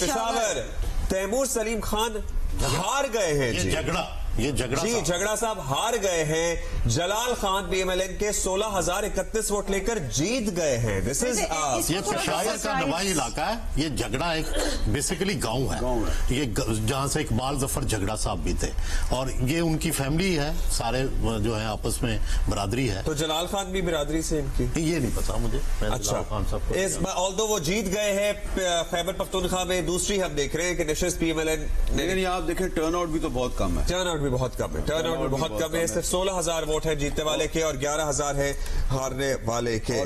पेशावर। तैमूर सलीम खान हार गए हैं ये झगड़ा। ये झगड़ा जी साहब। झगड़ा साहब हार गए हैं। जलाल खान पीएमएलएन के सोलह हज़ार इकतीस वोट लेकर जीत गए हैं। दिस इज़ ये पेशावर का नवाई इलाका है। ये झगड़ा एक बेसिकली गाँव है। है। ये जहाँ से इकबाल ज़फ़र झगड़ा साहब भी थे। और ये उनकी फैमिली है। सारे जो है आपस में बरादरी है। तो जलाल खान भी बिरादरी से इनकी? ये नहीं पता मुझे। अच्छा। खान साहब इस ऑल दो वो जीत गए हैं खैबर पख्तूनख्वा में दूसरी हम देख रहे हैं कि निशिस पीएमएलएन लेकिन आप देखें टर्न आउट भी तो बहुत कम है। टर्न आउट भी बहुत कम है। टर्न आउट भी बहुत कम है। सिर्फ़ सोलह हज़ार वोट है जीतने वाले के और ग्यारह हज़ार है हारने वाले के।